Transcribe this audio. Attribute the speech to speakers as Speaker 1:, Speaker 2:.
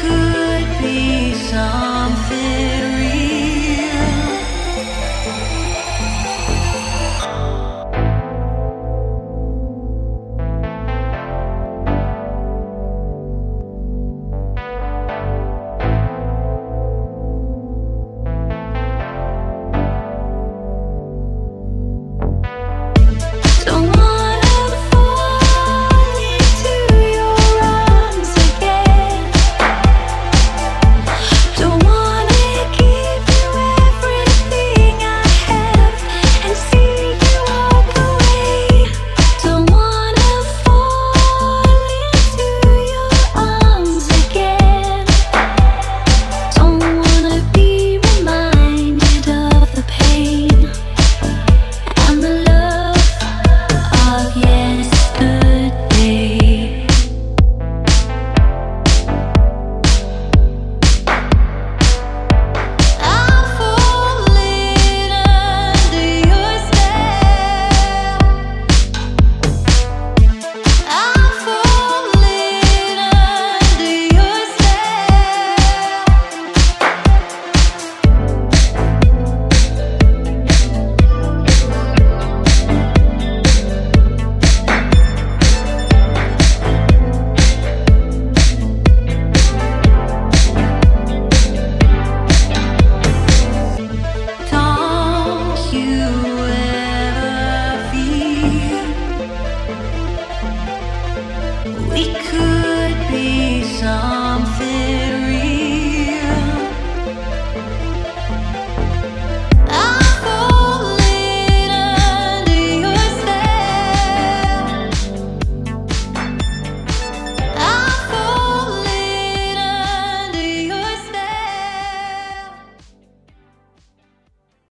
Speaker 1: could be something.